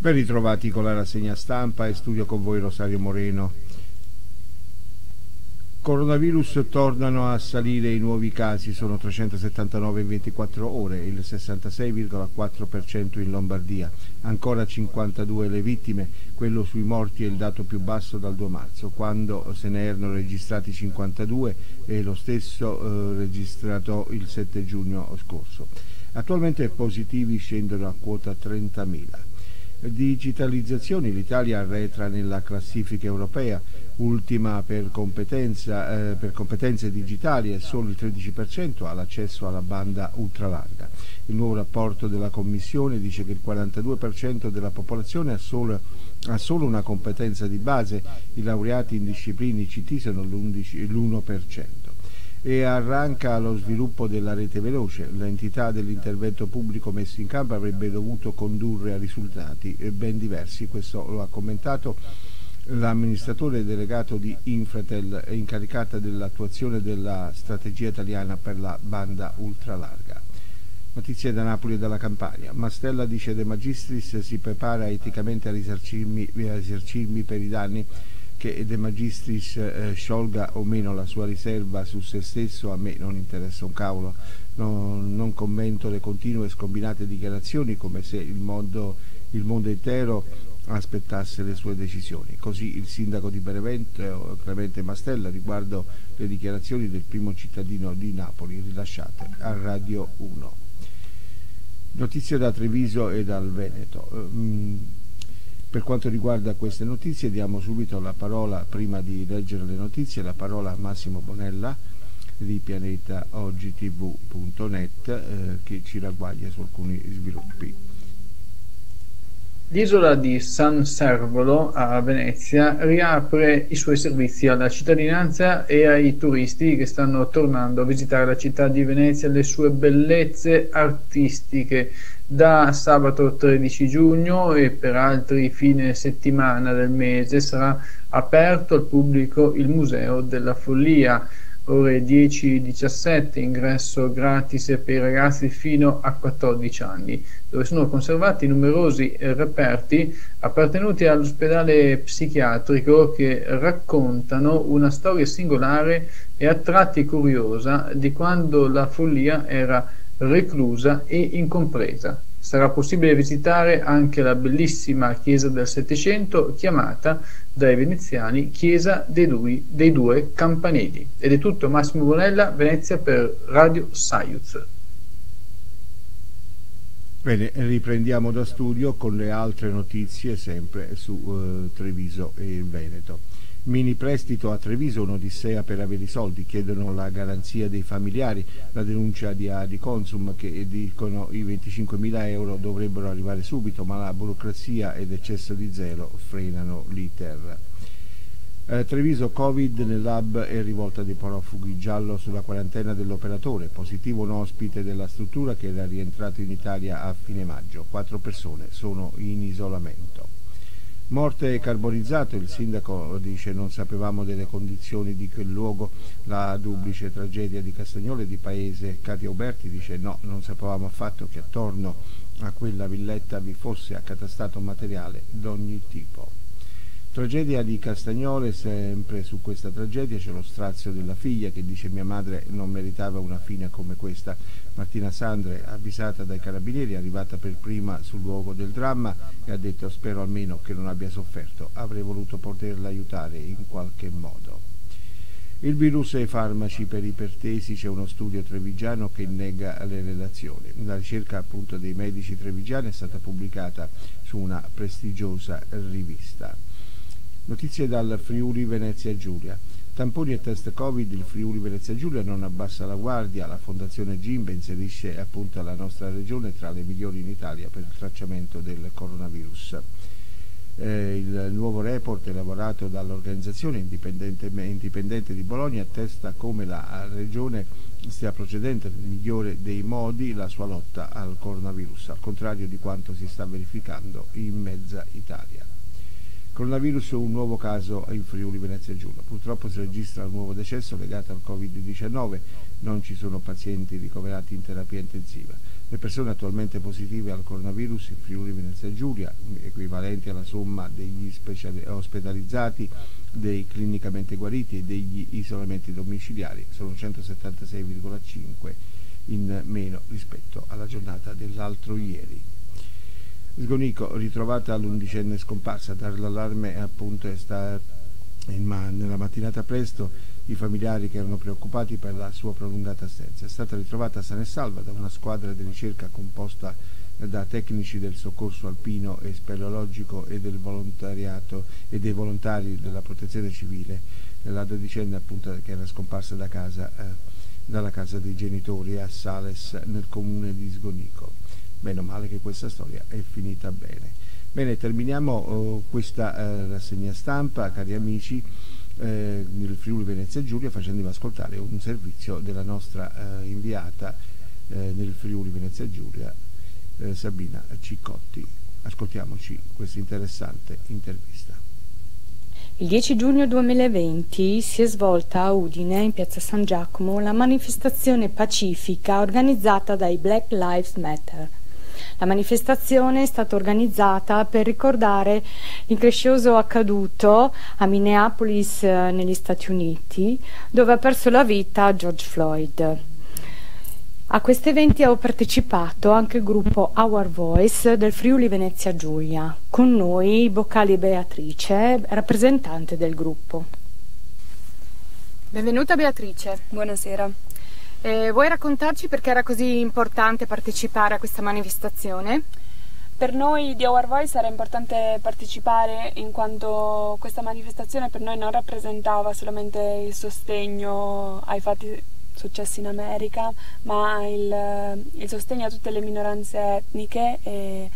Ben ritrovati con la rassegna stampa e studio con voi Rosario Moreno. Coronavirus tornano a salire i nuovi casi, sono 379 in 24 ore, il 66,4% in Lombardia, ancora 52 le vittime, quello sui morti è il dato più basso dal 2 marzo, quando se ne erano registrati 52 e lo stesso eh, registrato il 7 giugno scorso. Attualmente positivi scendono a quota 30.000 digitalizzazione l'Italia arretra nella classifica europea, ultima per, competenza, eh, per competenze digitali e solo il 13% ha l'accesso alla banda ultralarga. Il nuovo rapporto della Commissione dice che il 42% della popolazione ha solo, ha solo una competenza di base, i laureati in discipline ICT sono l'1% e arranca lo sviluppo della rete veloce. L'entità dell'intervento pubblico messo in campo avrebbe dovuto condurre a risultati ben diversi, questo lo ha commentato l'amministratore delegato di Infratel incaricata dell'attuazione della strategia italiana per la banda ultralarga. Notizie da Napoli e dalla Campania. Mastella dice De Magistris si prepara eticamente a risarcirmi, a risarcirmi per i danni che De Magistris eh, sciolga o meno la sua riserva su se stesso, a me non interessa un cavolo, no, non commento le continue e scombinate dichiarazioni come se il mondo, il mondo intero aspettasse le sue decisioni. Così il sindaco di Benevento, Clemente Mastella, riguardo le dichiarazioni del primo cittadino di Napoli rilasciate a Radio 1. Notizie da Treviso e dal Veneto. Per quanto riguarda queste notizie diamo subito la parola, prima di leggere le notizie, la parola a Massimo Bonella di pianetaogtv.net eh, che ci ragguaglia su alcuni sviluppi. L'isola di San Servolo a Venezia riapre i suoi servizi alla cittadinanza e ai turisti che stanno tornando a visitare la città di Venezia. E le sue bellezze artistiche da sabato 13 giugno e per altri fine settimana del mese sarà aperto al pubblico il Museo della Follia ore 10-17, ingresso gratis per i ragazzi fino a 14 anni, dove sono conservati numerosi reperti appartenuti all'ospedale psichiatrico che raccontano una storia singolare e a tratti curiosa di quando la follia era reclusa e incompresa sarà possibile visitare anche la bellissima chiesa del Settecento chiamata dai veneziani Chiesa dei due, dei due Campanili. Ed è tutto Massimo Bonella, Venezia per Radio Saiuz. Bene, riprendiamo da studio con le altre notizie sempre su uh, Treviso e Veneto. Mini prestito a Treviso, un'odissea per avere i soldi, chiedono la garanzia dei familiari, la denuncia di Adiconsum che dicono i 25.000 euro dovrebbero arrivare subito, ma la burocrazia ed eccesso di zelo frenano l'iter. Eh, Treviso Covid nel lab e rivolta dei profughi, giallo sulla quarantena dell'operatore, positivo un ospite della struttura che era rientrato in Italia a fine maggio, quattro persone sono in isolamento. Morte carbonizzato, il sindaco dice non sapevamo delle condizioni di quel luogo, la duplice tragedia di Castagnole di paese Katia Uberti dice no, non sapevamo affatto che attorno a quella villetta vi fosse accatastato materiale d'ogni tipo. Tragedia di Castagnole, sempre su questa tragedia c'è lo strazio della figlia che dice mia madre non meritava una fine come questa. Martina Sandre, avvisata dai carabinieri, è arrivata per prima sul luogo del dramma e ha detto spero almeno che non abbia sofferto, avrei voluto poterla aiutare in qualche modo. Il virus e i farmaci per ipertesi c'è uno studio trevigiano che nega le relazioni. La ricerca appunto dei medici trevigiani è stata pubblicata su una prestigiosa rivista. Notizie dal Friuli Venezia Giulia. Tamponi e test Covid, il Friuli Venezia Giulia non abbassa la guardia, la Fondazione Gimbe inserisce appunto la nostra regione tra le migliori in Italia per il tracciamento del coronavirus. Eh, il nuovo report elaborato dall'organizzazione indipendente, di Bologna attesta come la regione stia procedendo nel migliore dei modi la sua lotta al coronavirus, al contrario di quanto si sta verificando in mezza Italia. Coronavirus un nuovo caso in Friuli Venezia Giulia. Purtroppo si registra un nuovo decesso legato al Covid-19. non ci sono pazienti ricoverati in terapia intensiva. Le persone attualmente positive al coronavirus in Friuli Venezia Giulia, equivalenti alla somma degli ospedalizzati, dei clinicamente guariti e degli isolamenti domiciliari, sono 176,5 in meno rispetto alla giornata dell'altro ieri. Sgonico, ritrovata l'undicenne scomparsa, dare l'allarme appunto è stato ma nella mattinata presto i familiari che erano preoccupati per la sua prolungata assenza. È stata ritrovata sana e salva da una squadra di ricerca composta da tecnici del soccorso alpino e speleologico e del volontariato e dei volontari della protezione civile, la dodicenne appunto che era scomparsa da casa, eh, dalla casa dei genitori a Sales nel comune di Sgonico. Meno male che questa storia è finita bene. Bene, terminiamo oh, questa eh, rassegna stampa, cari amici, eh, nel Friuli Venezia Giulia facendovi ascoltare un servizio della nostra eh, inviata eh, nel Friuli Venezia Giulia, eh, Sabina Ciccotti. Ascoltiamoci questa interessante intervista. Il 10 giugno 2020 si è svolta a Udine, in piazza San Giacomo, la manifestazione pacifica organizzata dai Black Lives Matter la manifestazione è stata organizzata per ricordare l'increscioso accaduto a Minneapolis eh, negli Stati Uniti, dove ha perso la vita George Floyd. A questi eventi ho partecipato anche il gruppo Our Voice del Friuli Venezia Giulia, con noi Boccali Beatrice, rappresentante del gruppo. Benvenuta Beatrice, buonasera. Eh, vuoi raccontarci perché era così importante partecipare a questa manifestazione? Per noi di Our Voice era importante partecipare in quanto questa manifestazione per noi non rappresentava solamente il sostegno ai fatti successi in America, ma il, il sostegno a tutte le minoranze etniche e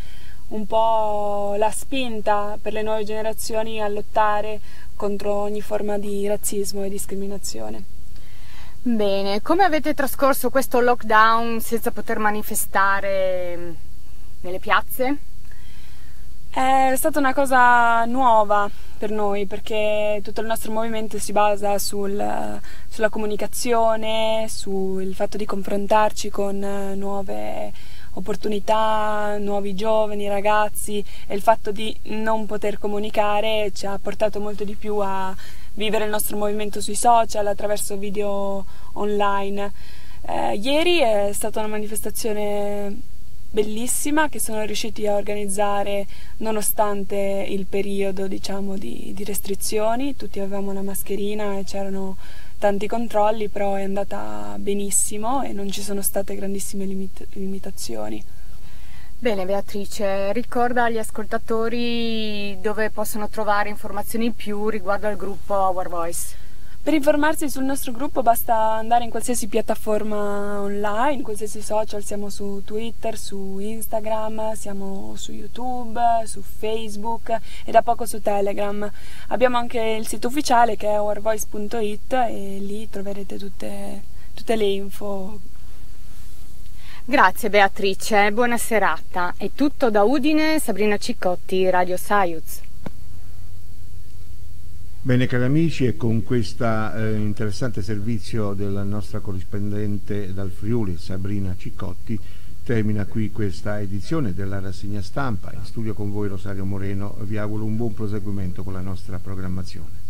un po' la spinta per le nuove generazioni a lottare contro ogni forma di razzismo e discriminazione. Bene, come avete trascorso questo lockdown senza poter manifestare mm, nelle piazze? È stata una cosa nuova per noi perché tutto il nostro movimento si basa sul, sulla comunicazione, sul fatto di confrontarci con nuove opportunità, nuovi giovani, ragazzi e il fatto di non poter comunicare ci ha portato molto di più a vivere il nostro movimento sui social attraverso video online. Eh, ieri è stata una manifestazione bellissima che sono riusciti a organizzare nonostante il periodo diciamo, di, di restrizioni, tutti avevamo una mascherina e c'erano tanti controlli, però è andata benissimo e non ci sono state grandissime limit- limitazioni. Bene Beatrice, ricorda agli ascoltatori dove possono trovare informazioni in più riguardo al gruppo Our Voice. Per informarsi sul nostro gruppo basta andare in qualsiasi piattaforma online, in qualsiasi social, siamo su Twitter, su Instagram, siamo su YouTube, su Facebook e da poco su Telegram. Abbiamo anche il sito ufficiale che è ourvoice.it e lì troverete tutte, tutte le info Grazie Beatrice, buona serata. È tutto da Udine, Sabrina Ciccotti, Radio Saiuz. Bene cari amici e con questo eh, interessante servizio della nostra corrispondente dal Friuli, Sabrina Ciccotti, termina qui questa edizione della rassegna stampa. In studio con voi Rosario Moreno, vi auguro un buon proseguimento con la nostra programmazione.